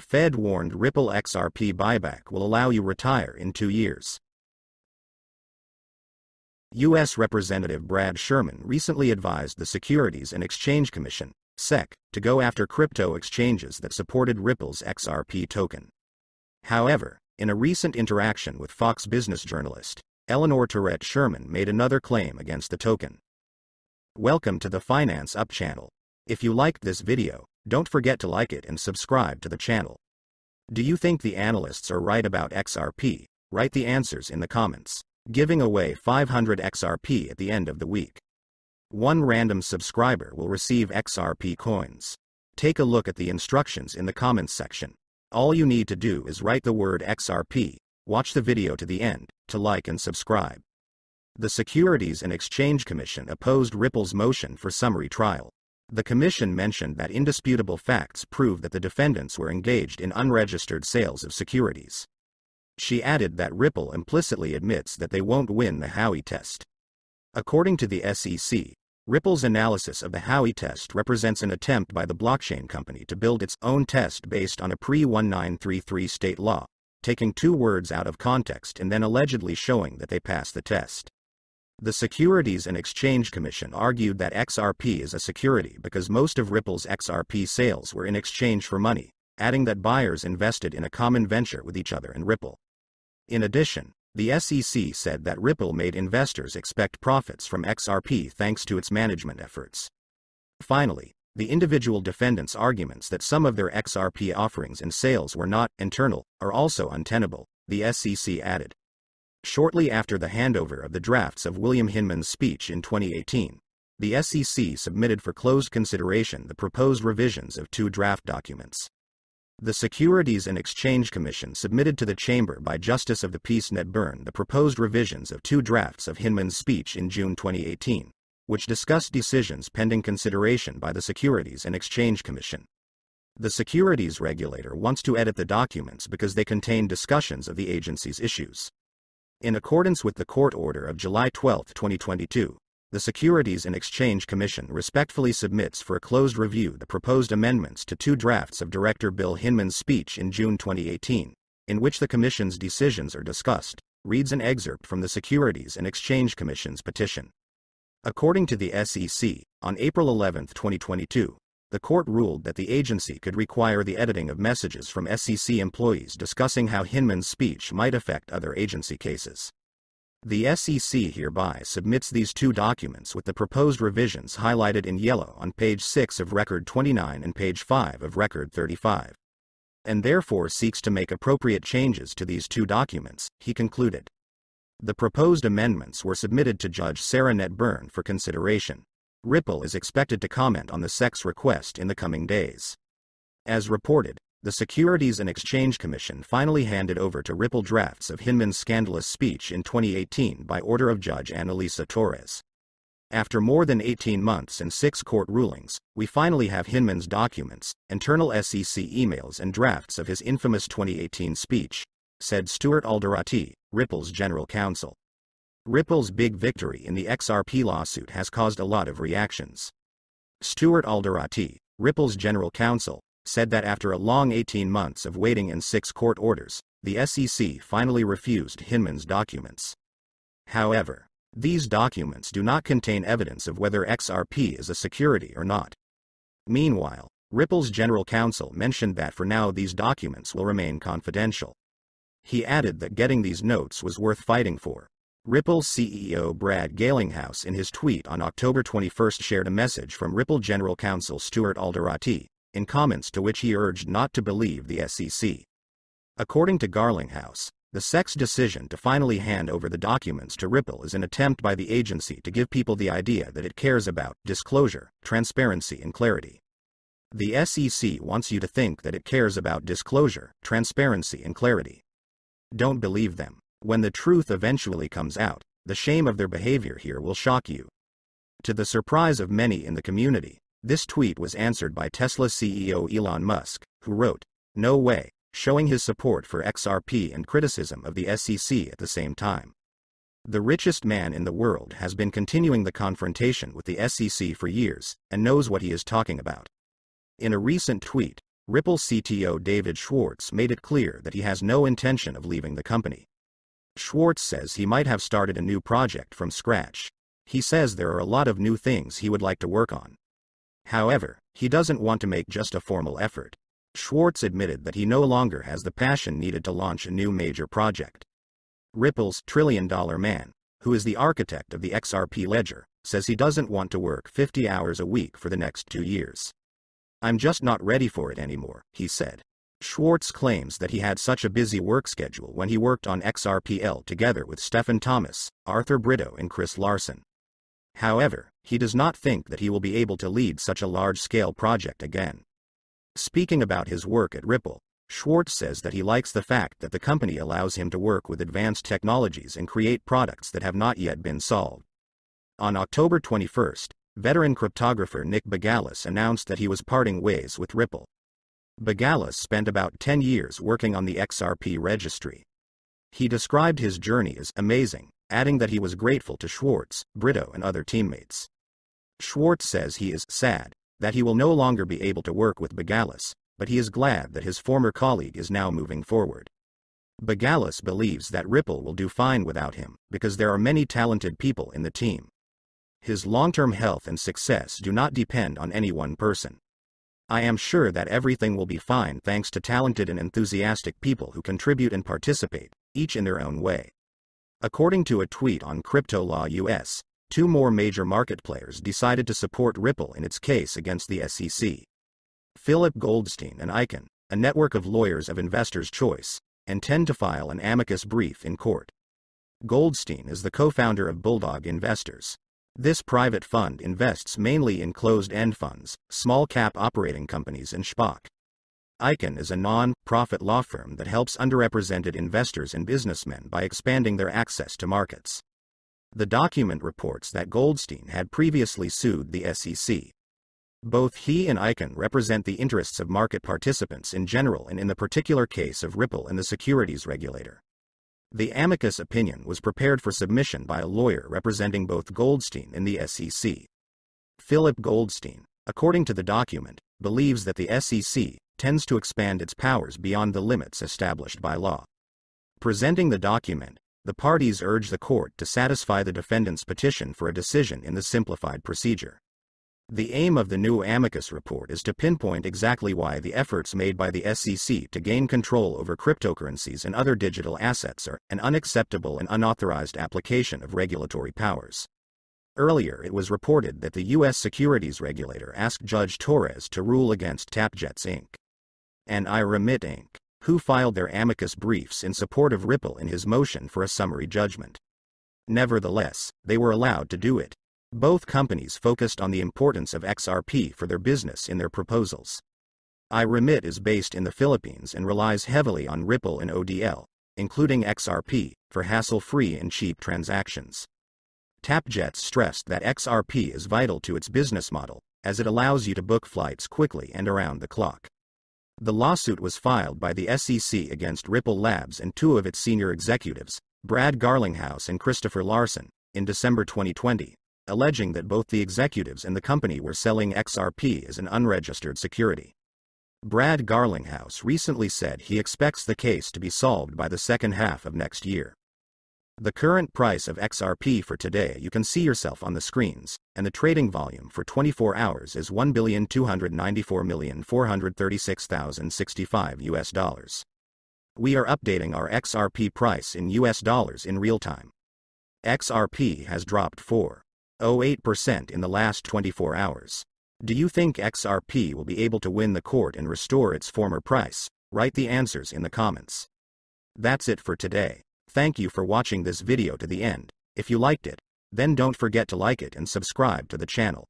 Fed warned Ripple XRP buyback will allow you retire in two years. U.S. Representative Brad Sherman recently advised the Securities and Exchange Commission, SEC, to go after crypto exchanges that supported Ripple's XRP token. However, in a recent interaction with Fox Business journalist, Eleanor Terrett Sherman made another claim against the token. Welcome to the Finance Up channel. If you liked this video, don't forget to like it and subscribe to the channel. Do you think the analysts are right about XRP? Write the answers in the comments giving away 500 XRP at the end of the week. One random subscriber will receive XRP coins. Take a look at the instructions in the comments section. All you need to do is write the word XRP, watch the video to the end, to like and subscribe. The Securities and Exchange Commission opposed Ripple's motion for summary trial. The commission mentioned that indisputable facts prove that the defendants were engaged in unregistered sales of securities. She added that Ripple implicitly admits that they won't win the Howey test. According to the SEC, Ripple's analysis of the Howey test represents an attempt by the blockchain company to build its own test based on a pre 1933 state law, taking two words out of context and then allegedly showing that they pass the test. The Securities and Exchange Commission argued that XRP is a security because most of Ripple's XRP sales were in exchange for money, adding that buyers invested in a common venture with each other and Ripple. In addition, the SEC said that Ripple made investors expect profits from XRP thanks to its management efforts. Finally, the individual defendants' arguments that some of their XRP offerings and sales were not internal are also untenable, the SEC added. Shortly after the handover of the drafts of William Hinman's speech in 2018, the SEC submitted for closed consideration the proposed revisions of two draft documents. The Securities and Exchange Commission submitted to the Chamber by Justice of the Peace Netburn the proposed revisions of two drafts of Hinman's speech in June 2018, which discussed decisions pending consideration by the Securities and Exchange Commission. The securities regulator wants to edit the documents because they contain discussions of the agency's issues. In accordance with the court order of July 12, 2022, the Securities and Exchange Commission respectfully submits for a closed review the proposed amendments to two drafts of Director Bill Hinman's speech in June 2018, in which the Commission's decisions are discussed, reads an excerpt from the Securities and Exchange Commission's petition. According to the SEC, on April 11, 2022, the court ruled that the agency could require the editing of messages from SEC employees discussing how Hinman's speech might affect other agency cases. The SEC hereby submits these two documents with the proposed revisions highlighted in yellow on page 6 of Record 29 and page 5 of Record 35. And therefore seeks to make appropriate changes to these two documents, he concluded. The proposed amendments were submitted to Judge Sarah Netburn for consideration. Ripple is expected to comment on the SEC's request in the coming days. As reported, the Securities and Exchange Commission finally handed over to Ripple drafts of Hinman's scandalous speech in 2018 by order of Judge Analisa Torres. After more than 18 months and six court rulings, we finally have Hinman's documents, internal SEC emails and drafts of his infamous 2018 speech, said Stuart Alderoty, Ripple's general counsel. Ripple's big victory in the XRP lawsuit has caused a lot of reactions. Stuart Alderoty, Ripple's general counsel, said that after a long 18 months of waiting and six court orders, the SEC finally refused Hinman's documents. However, these documents do not contain evidence of whether XRP is a security or not. Meanwhile, Ripple's general counsel mentioned that for now these documents will remain confidential. He added that getting these notes was worth fighting for. Ripple CEO Brad Garlinghouse in his tweet on October 21 shared a message from Ripple General Counsel Stuart Alderoty, in comments to which he urged not to believe the SEC. According to Garlinghouse, the SEC's decision to finally hand over the documents to Ripple is an attempt by the agency to give people the idea that it cares about disclosure, transparency, and clarity. The SEC wants you to think that it cares about disclosure, transparency, and clarity. Don't believe them. When the truth eventually comes out, the shame of their behavior here will shock you. To the surprise of many in the community, this tweet was answered by Tesla CEO Elon Musk, who wrote, No way, showing his support for XRP and criticism of the SEC at the same time. The richest man in the world has been continuing the confrontation with the SEC for years and knows what he is talking about. In a recent tweet, Ripple CTO David Schwartz made it clear that he has no intention of leaving the company. Schwartz says he might have started a new project from scratch. He says there are a lot of new things he would like to work on. However, he doesn't want to make just a formal effort. Schwartz admitted that he no longer has the passion needed to launch a new major project. Ripple's trillion dollar man, who is the architect of the XRP ledger, says he doesn't want to work 50 hours a week for the next two years. I'm just not ready for it anymore, he said. Schwartz claims that he had such a busy work schedule when he worked on XRPL together with Stephen Thomas, Arthur Britto and Chris Larsen. However, he does not think that he will be able to lead such a large-scale project again. Speaking about his work at Ripple, Schwartz says that he likes the fact that the company allows him to work with advanced technologies and create products that have not yet been solved. On October 21, veteran cryptographer Nick Bougalis announced that he was parting ways with Ripple. Bougalis spent about 10 years working on the XRP registry. He described his journey as amazing, adding that he was grateful to Schwartz, Britto and other teammates. Schwartz says he is sad, that he will no longer be able to work with Bougalis, but he is glad that his former colleague is now moving forward. Bougalis believes that Ripple will do fine without him, because there are many talented people in the team. His long-term health and success do not depend on any one person. I am sure that everything will be fine thanks to talented and enthusiastic people who contribute and participate, each in their own way. According to a tweet on Crypto Law US, two more major market players decided to support Ripple in its case against the SEC. Philip Goldstein and ICAN, a network of lawyers of investors' choice, intend to file an amicus brief in court. Goldstein is the co-founder of Bulldog Investors. This private fund invests mainly in closed-end funds, small-cap operating companies and SPAC. ICAN is a non-profit law firm that helps underrepresented investors and businessmen by expanding their access to markets. The document reports that Goldstein had previously sued the SEC. Both he and ICAN represent the interests of market participants in general and in the particular case of Ripple and the securities regulator. The amicus opinion was prepared for submission by a lawyer representing both Goldstein and the SEC. Philip Goldstein, according to the document, believes that the SEC tends to expand its powers beyond the limits established by law. Presenting the document, the parties urge the court to satisfy the defendant's petition for a decision in the simplified procedure. The aim of the new amicus report is to pinpoint exactly why the efforts made by the SEC to gain control over cryptocurrencies and other digital assets are an unacceptable and unauthorized application of regulatory powers. Earlier it was reported that the U.S. securities regulator asked Judge Torres to rule against Tapjets Inc. and iRemit Inc who filed their amicus briefs in support of Ripple in his motion for a summary judgment. Nevertheless, they were allowed to do it. Both companies focused on the importance of XRP for their business in their proposals. iRemit is based in the Philippines and relies heavily on Ripple and ODL, including XRP, for hassle-free and cheap transactions. Tapjets stressed that XRP is vital to its business model, as it allows you to book flights quickly and around the clock. The lawsuit was filed by the SEC against Ripple Labs and two of its senior executives, Brad Garlinghouse and Christopher Larsen, in December 2020, alleging that both the executives and the company were selling XRP as an unregistered security. Brad Garlinghouse recently said he expects the case to be solved by the second half of next year. The current price of XRP for today you can see yourself on the screens, and the trading volume for 24 hours is 1,294,436,065 US dollars. We are updating our XRP price in US dollars in real time. XRP has dropped 4.08% in the last 24 hours. Do you think XRP will be able to win the court and restore its former price? Write the answers in the comments. That's it for today. Thank you for watching this video to the end. If you liked it, then don't forget to like it and subscribe to the channel.